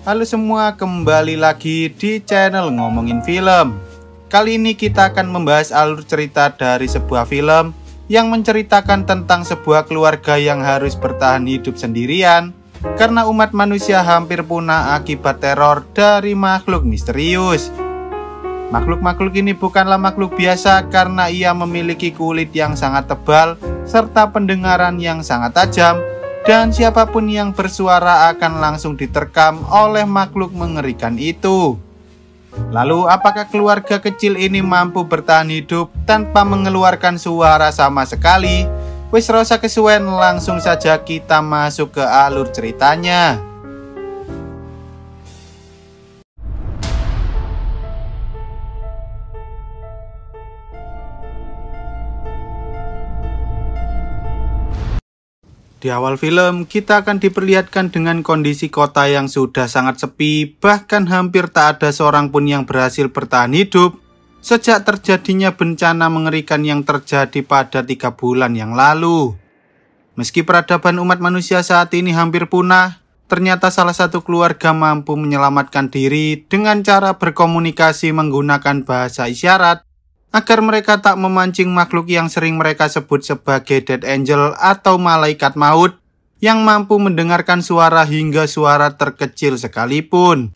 Halo semua, kembali lagi di channel Ngomongin Film. Kali ini kita akan membahas alur cerita dari sebuah film yang menceritakan tentang sebuah keluarga yang harus bertahan hidup sendirian karena umat manusia hampir punah akibat teror dari makhluk misterius. Makhluk-makhluk ini bukanlah makhluk biasa karena ia memiliki kulit yang sangat tebal serta pendengaran yang sangat tajam dan siapa pun yang bersuara akan langsung diterkam oleh makhluk mengerikan itu. Lalu, apakah keluarga kecil ini mampu bertahan hidup tanpa mengeluarkan suara sama sekali? Wis rasa kesuwen langsung saja kita masuk ke alur ceritanya. Di awal film, kita akan diperlihatkan dengan kondisi kota yang sudah sangat sepi, bahkan hampir tak ada seorang pun yang berhasil bertahan hidup sejak terjadinya bencana mengerikan yang terjadi pada tiga bulan yang lalu. Meski peradaban umat manusia saat ini hampir punah, ternyata salah satu keluarga mampu menyelamatkan diri dengan cara berkomunikasi menggunakan bahasa isyarat agar mereka tak memancing makhluk yang sering mereka sebut sebagai dead angel atau malaikat maut yang mampu mendengarkan suara hingga suara terkecil sekalipun.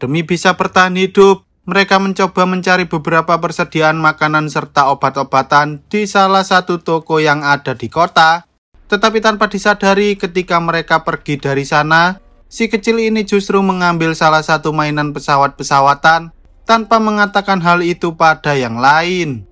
Demi bisa bertahan hidup, mereka mencoba mencari beberapa persediaan makanan serta obat-obatan di salah satu toko yang ada di kota. Tetapi tanpa disadari ketika mereka pergi dari sana, si kecil ini justru mengambil salah satu mainan pesawat-pesawatan tanpa mengatakan hal itu pada yang lain.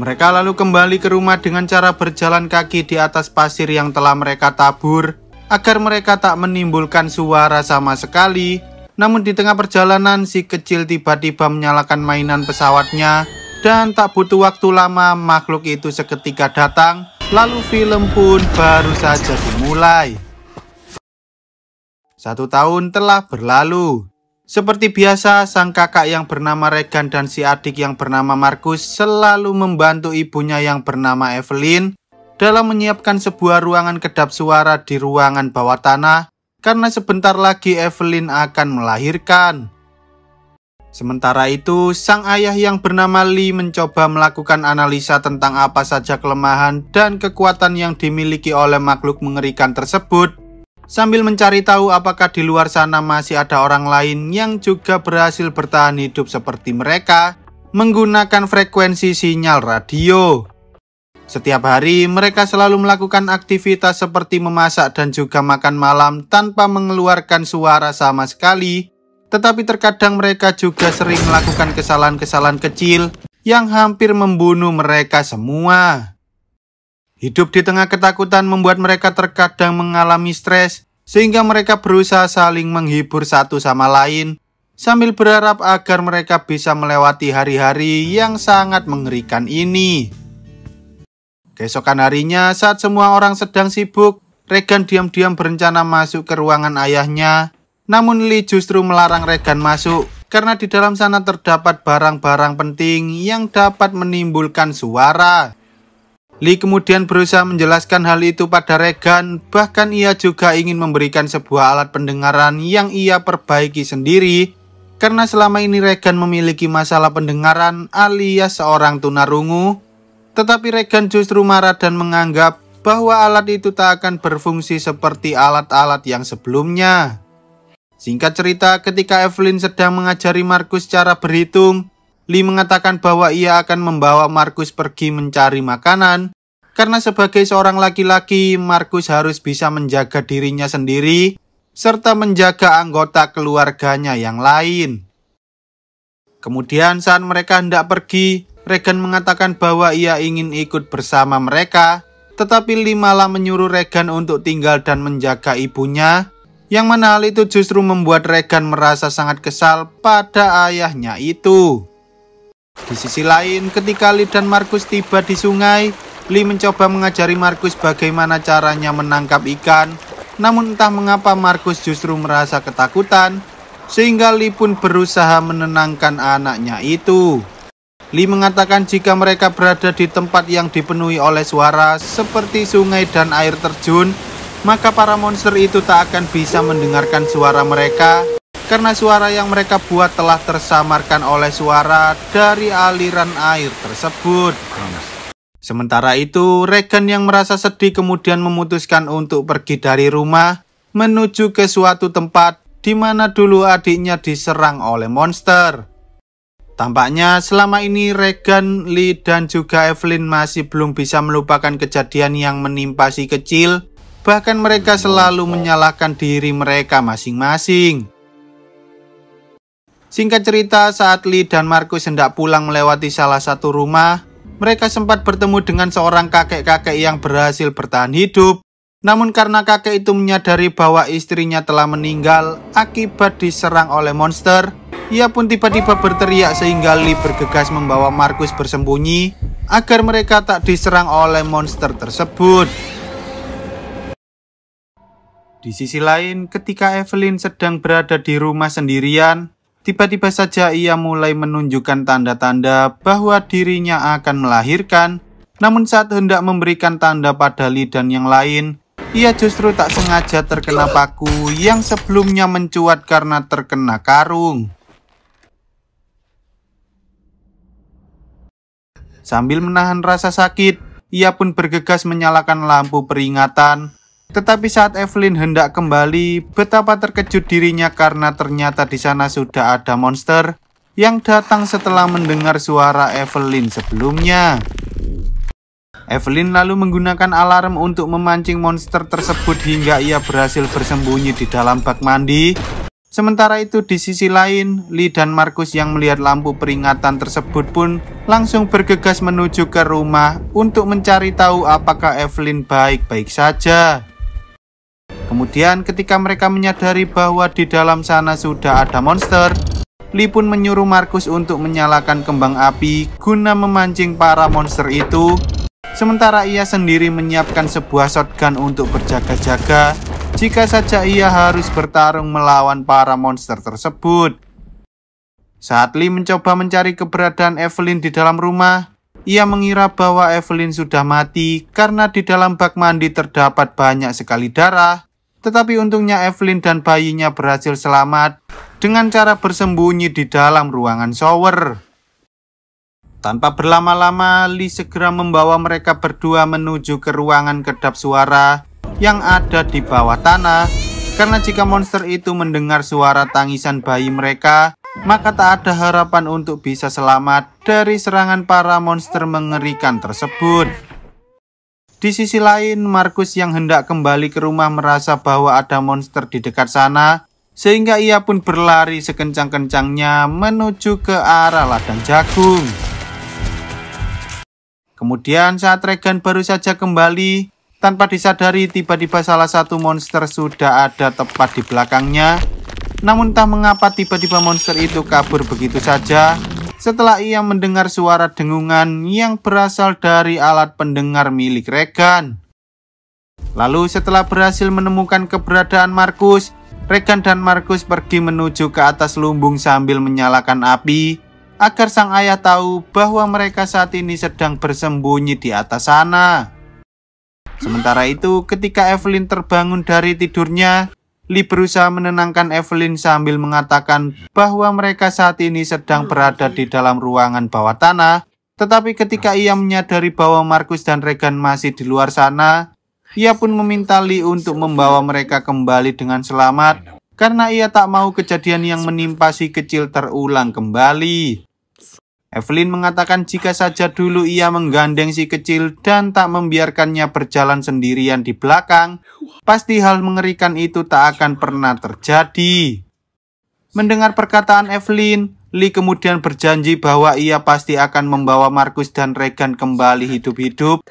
Mereka lalu kembali ke rumah dengan cara berjalan kaki di atas pasir yang telah mereka tabur, agar mereka tak menimbulkan suara sama sekali. Namun di tengah perjalanan, si kecil tiba-tiba menyalakan mainan pesawatnya, dan tak butuh waktu lama makhluk itu seketika datang, lalu film pun baru saja dimulai. Satu tahun telah berlalu. Seperti biasa, sang kakak yang bernama Regan dan si adik yang bernama Markus selalu membantu ibunya yang bernama Evelyn dalam menyiapkan sebuah ruangan kedap suara di ruangan bawah tanah karena sebentar lagi Evelyn akan melahirkan. Sementara itu, sang ayah yang bernama Lee mencoba melakukan analisa tentang apa saja kelemahan dan kekuatan yang dimiliki oleh makhluk mengerikan tersebut sambil mencari tahu apakah di luar sana masih ada orang lain yang juga berhasil bertahan hidup seperti mereka menggunakan frekuensi sinyal radio. Setiap hari mereka selalu melakukan aktivitas seperti memasak dan juga makan malam tanpa mengeluarkan suara sama sekali. Tetapi terkadang mereka juga sering melakukan kesalahan-kesalahan kecil yang hampir membunuh mereka semua. Hidup di tengah ketakutan membuat mereka terkadang mengalami stres, sehingga mereka berusaha saling menghibur satu sama lain, sambil berharap agar mereka bisa melewati hari-hari yang sangat mengerikan ini. Keesokan harinya, saat semua orang sedang sibuk, Regan diam-diam berencana masuk ke ruangan ayahnya. Namun Lee justru melarang Regan masuk karena di dalam sana terdapat barang-barang penting yang dapat menimbulkan suara. Lee kemudian berusaha menjelaskan hal itu pada Regan, bahkan ia juga ingin memberikan sebuah alat pendengaran yang ia perbaiki sendiri, karena selama ini Regan memiliki masalah pendengaran alias seorang tunarungu, tetapi Regan justru marah dan menganggap bahwa alat itu tak akan berfungsi seperti alat-alat yang sebelumnya. Singkat cerita, ketika Evelyn sedang mengajari Markus cara berhitung, Lee mengatakan bahwa ia akan membawa Markus pergi mencari makanan karena sebagai seorang laki-laki, Markus harus bisa menjaga dirinya sendiri serta menjaga anggota keluarganya yang lain. Kemudian saat mereka hendak pergi, Regan mengatakan bahwa ia ingin ikut bersama mereka, tetapi Lee malah menyuruh Regan untuk tinggal dan menjaga ibunya, yang mana hal itu justru membuat Regan merasa sangat kesal pada ayahnya itu. Di sisi lain, ketika Lee dan Markus tiba di sungai, Lee mencoba mengajari Markus bagaimana caranya menangkap ikan. Namun entah mengapa Markus justru merasa ketakutan, sehingga Lee pun berusaha menenangkan anaknya itu. Lee mengatakan jika mereka berada di tempat yang dipenuhi oleh suara seperti sungai dan air terjun, maka para monster itu tak akan bisa mendengarkan suara mereka karena suara yang mereka buat telah tersamarkan oleh suara dari aliran air tersebut. Sementara itu, Regan yang merasa sedih kemudian memutuskan untuk pergi dari rumah menuju ke suatu tempat di mana dulu adiknya diserang oleh monster. Tampaknya selama ini Regan, Lee, dan juga Evelyn masih belum bisa melupakan kejadian yang menimpa si kecil. Bahkan mereka selalu menyalahkan diri mereka masing-masing. Singkat cerita, saat Lee dan Markus hendak pulang melewati salah satu rumah, mereka sempat bertemu dengan seorang kakek-kakek yang berhasil bertahan hidup. Namun karena kakek itu menyadari bahwa istrinya telah meninggal akibat diserang oleh monster, ia pun tiba-tiba berteriak sehingga Lee bergegas membawa Markus bersembunyi agar mereka tak diserang oleh monster tersebut. Di sisi lain, ketika Evelyn sedang berada di rumah sendirian, Tiba-tiba saja ia mulai menunjukkan tanda-tanda bahwa dirinya akan melahirkan. Namun saat hendak memberikan tanda pada Lee dan yang lain, ia justru tak sengaja terkena paku yang sebelumnya mencuat karena terkena karung. Sambil menahan rasa sakit, ia pun bergegas menyalakan lampu peringatan tetapi saat Evelyn hendak kembali, betapa terkejut dirinya karena ternyata di sana sudah ada monster yang datang setelah mendengar suara Evelyn sebelumnya. Evelyn lalu menggunakan alarm untuk memancing monster tersebut hingga ia berhasil bersembunyi di dalam bak mandi. Sementara itu di sisi lain, Lee dan Markus yang melihat lampu peringatan tersebut pun langsung bergegas menuju ke rumah untuk mencari tahu apakah Evelyn baik-baik saja. Kemudian ketika mereka menyadari bahwa di dalam sana sudah ada monster, Lee pun menyuruh Markus untuk menyalakan kembang api guna memancing para monster itu. Sementara ia sendiri menyiapkan sebuah shotgun untuk berjaga-jaga jika saja ia harus bertarung melawan para monster tersebut. Saat Lee mencoba mencari keberadaan Evelyn di dalam rumah, ia mengira bahwa Evelyn sudah mati karena di dalam bak mandi terdapat banyak sekali darah tetapi untungnya Evelyn dan bayinya berhasil selamat dengan cara bersembunyi di dalam ruangan shower. Tanpa berlama-lama, Lee segera membawa mereka berdua menuju ke ruangan kedap suara yang ada di bawah tanah. Karena jika monster itu mendengar suara tangisan bayi mereka, maka tak ada harapan untuk bisa selamat dari serangan para monster mengerikan tersebut. Di sisi lain, Markus yang hendak kembali ke rumah merasa bahwa ada monster di dekat sana, sehingga ia pun berlari sekencang-kencangnya menuju ke arah ladang jagung. Kemudian saat Regan baru saja kembali, tanpa disadari tiba-tiba salah satu monster sudah ada tepat di belakangnya. Namun tak mengapa tiba-tiba monster itu kabur begitu saja setelah ia mendengar suara dengungan yang berasal dari alat pendengar milik Regan. Lalu setelah berhasil menemukan keberadaan Markus, Regan dan Markus pergi menuju ke atas lumbung sambil menyalakan api agar sang ayah tahu bahwa mereka saat ini sedang bersembunyi di atas sana. Sementara itu, ketika Evelyn terbangun dari tidurnya, Lee berusaha menenangkan Evelyn sambil mengatakan bahwa mereka saat ini sedang berada di dalam ruangan bawah tanah. Tetapi ketika ia menyadari bahwa Markus dan Regan masih di luar sana, ia pun meminta Lee untuk membawa mereka kembali dengan selamat karena ia tak mau kejadian yang menimpa si kecil terulang kembali. Evelyn mengatakan jika saja dulu ia menggandeng si kecil dan tak membiarkannya berjalan sendirian di belakang, pasti hal mengerikan itu tak akan pernah terjadi. Mendengar perkataan Evelyn, Lee kemudian berjanji bahwa ia pasti akan membawa Markus dan Regan kembali hidup-hidup.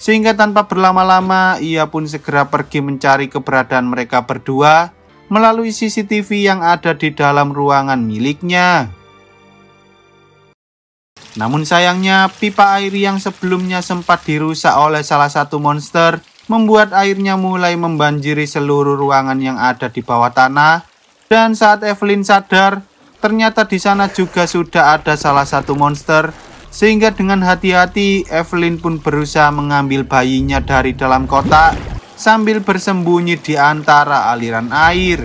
Sehingga tanpa berlama-lama, ia pun segera pergi mencari keberadaan mereka berdua melalui CCTV yang ada di dalam ruangan miliknya. Namun sayangnya, pipa air yang sebelumnya sempat dirusak oleh salah satu monster membuat airnya mulai membanjiri seluruh ruangan yang ada di bawah tanah. Dan saat Evelyn sadar, ternyata di sana juga sudah ada salah satu monster. Sehingga dengan hati-hati, Evelyn pun berusaha mengambil bayinya dari dalam kotak. sambil bersembunyi di antara aliran air.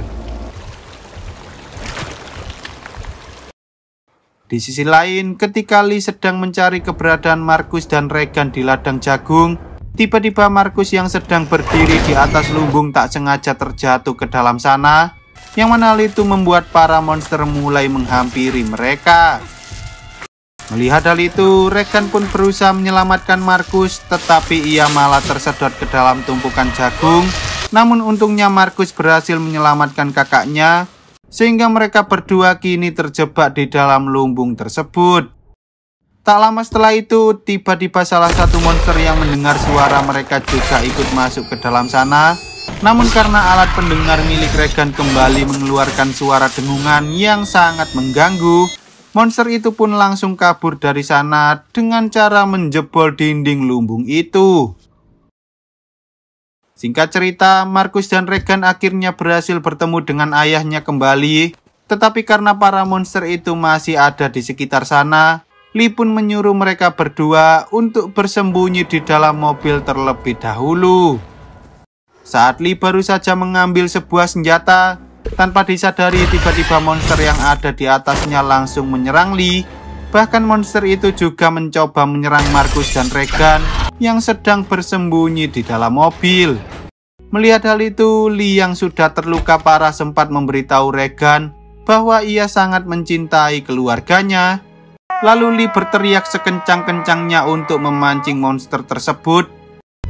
Di sisi lain, ketika Lee sedang mencari keberadaan Markus dan Regan di ladang jagung, tiba-tiba Markus yang sedang berdiri di atas lumbung tak sengaja terjatuh ke dalam sana, yang mana itu membuat para monster mulai menghampiri mereka. Melihat hal itu, Regan pun berusaha menyelamatkan Markus, tetapi ia malah tersedot ke dalam tumpukan jagung. Namun untungnya Markus berhasil menyelamatkan kakaknya sehingga mereka berdua kini terjebak di dalam lumbung tersebut. Tak lama setelah itu, tiba-tiba salah satu monster yang mendengar suara mereka juga ikut masuk ke dalam sana. Namun karena alat pendengar milik Regan kembali mengeluarkan suara dengungan yang sangat mengganggu, monster itu pun langsung kabur dari sana dengan cara menjebol dinding lumbung itu. Singkat cerita, Markus dan Regan akhirnya berhasil bertemu dengan ayahnya kembali. Tetapi karena para monster itu masih ada di sekitar sana, Lee pun menyuruh mereka berdua untuk bersembunyi di dalam mobil terlebih dahulu. Saat Lee baru saja mengambil sebuah senjata, tanpa disadari tiba-tiba monster yang ada di atasnya langsung menyerang Lee. Bahkan monster itu juga mencoba menyerang Markus dan Regan yang sedang bersembunyi di dalam mobil. Melihat hal itu, Lee yang sudah terluka parah sempat memberitahu Regan bahwa ia sangat mencintai keluarganya. Lalu Lee berteriak sekencang-kencangnya untuk memancing monster tersebut.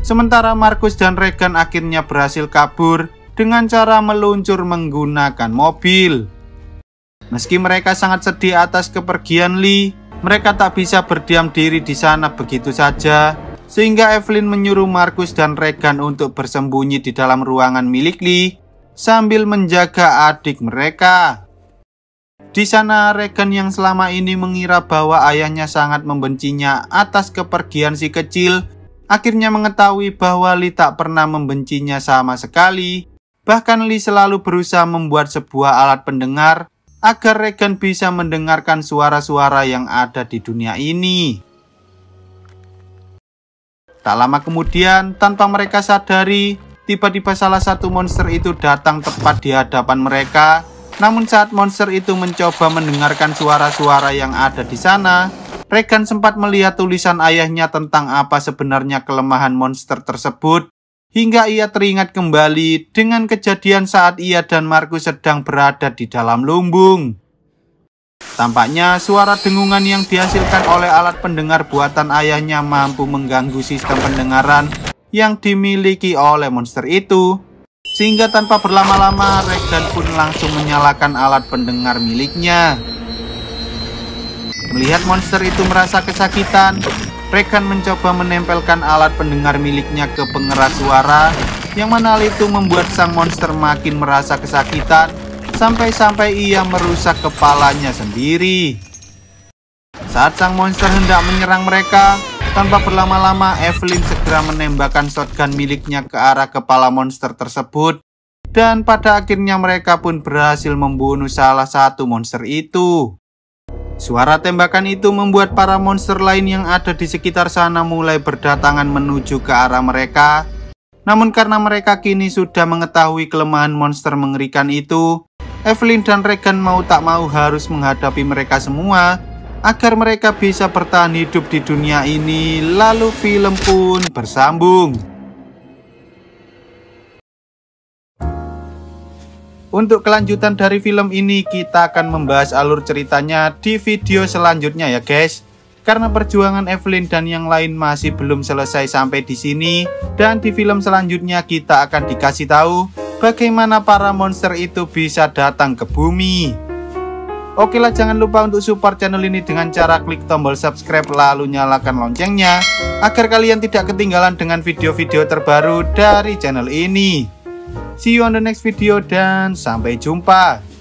Sementara Markus dan Regan akhirnya berhasil kabur dengan cara meluncur menggunakan mobil. Meski mereka sangat sedih atas kepergian Lee, mereka tak bisa berdiam diri di sana begitu saja sehingga Evelyn menyuruh Markus dan Regan untuk bersembunyi di dalam ruangan milik Lee sambil menjaga adik mereka. Di sana Regan yang selama ini mengira bahwa ayahnya sangat membencinya atas kepergian si kecil akhirnya mengetahui bahwa Lee tak pernah membencinya sama sekali. Bahkan Lee selalu berusaha membuat sebuah alat pendengar agar Regan bisa mendengarkan suara-suara yang ada di dunia ini. Tak lama kemudian, tanpa mereka sadari, tiba-tiba salah satu monster itu datang tepat di hadapan mereka. Namun saat monster itu mencoba mendengarkan suara-suara yang ada di sana, Regan sempat melihat tulisan ayahnya tentang apa sebenarnya kelemahan monster tersebut, hingga ia teringat kembali dengan kejadian saat ia dan Markus sedang berada di dalam lumbung. Tampaknya suara dengungan yang dihasilkan oleh alat pendengar buatan ayahnya mampu mengganggu sistem pendengaran yang dimiliki oleh monster itu. Sehingga tanpa berlama-lama, Regan pun langsung menyalakan alat pendengar miliknya. Melihat monster itu merasa kesakitan, Regan mencoba menempelkan alat pendengar miliknya ke pengeras suara, yang mana hal itu membuat sang monster makin merasa kesakitan sampai-sampai ia merusak kepalanya sendiri. Saat sang monster hendak menyerang mereka, tanpa berlama-lama Evelyn segera menembakkan shotgun miliknya ke arah kepala monster tersebut dan pada akhirnya mereka pun berhasil membunuh salah satu monster itu. Suara tembakan itu membuat para monster lain yang ada di sekitar sana mulai berdatangan menuju ke arah mereka. Namun karena mereka kini sudah mengetahui kelemahan monster mengerikan itu, Evelyn dan Regan mau tak mau harus menghadapi mereka semua agar mereka bisa bertahan hidup di dunia ini. Lalu film pun bersambung. Untuk kelanjutan dari film ini kita akan membahas alur ceritanya di video selanjutnya ya guys. Karena perjuangan Evelyn dan yang lain masih belum selesai sampai di sini dan di film selanjutnya kita akan dikasih tahu bagaimana para monster itu bisa datang ke bumi. Oke lah jangan lupa untuk support channel ini dengan cara klik tombol subscribe lalu nyalakan loncengnya agar kalian tidak ketinggalan dengan video-video terbaru dari channel ini. See you on the next video dan sampai jumpa.